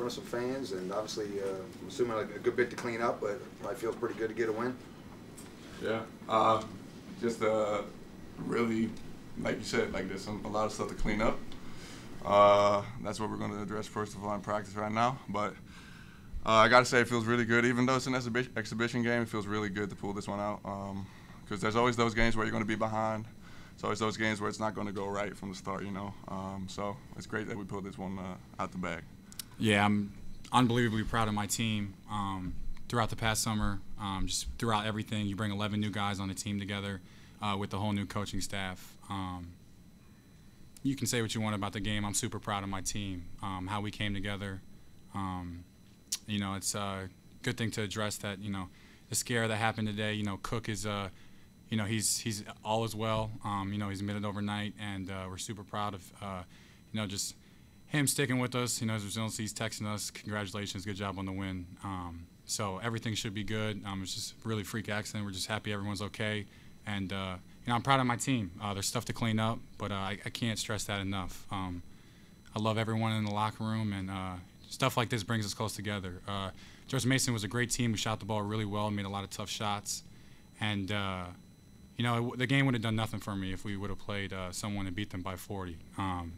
front of some fans, and obviously, uh, I'm assuming a, good bit to clean up, but probably feels pretty good to get a win. Yeah, uh, just uh, really, like you said, like there's some, a lot of stuff to clean up. Uh, that's what we're going to address first of all in practice right now. But uh, I got to say, it feels really good. Even though it's an exhibi- exhibition game, it feels really good to pull this one out. Because um, there's always those games where you're going to be behind. It's always those games where it's not going to go right from the start, you know. Um, so it's great that we pulled this one uh, out the bag. Yeah, I'm unbelievably proud of my team. Um, throughout the past summer, um, just throughout everything, you bring 11 new guys on the team together uh, with the whole new coaching staff. Um, you can say what you want about the game. I'm super proud of my team, um, how we came together. Um, you know, it's a good thing to address that. You know, the scare that happened today. You know, Cook is, uh, you know, he's he's all as well. Um, you know, he's admitted overnight, and uh, we're super proud of, uh, you know, just him sticking with us. You know, as resiliency, he's texting us, congratulations, good job on the win. Um, so everything should be good. Um, it's just really freak accident. We're just happy everyone's okay, and uh, you know, I'm proud of my team. Uh, there's stuff to clean up, but uh, I, I, can't stress that enough. Um, I love everyone in the locker room, and uh, stuff like this brings us close together. Uh, George Mason was a great team. We shot the ball really well, made a lot of tough shots, and uh, you know, it, the game would have done nothing for me if we would have played uh, someone and beat them by 40. Um,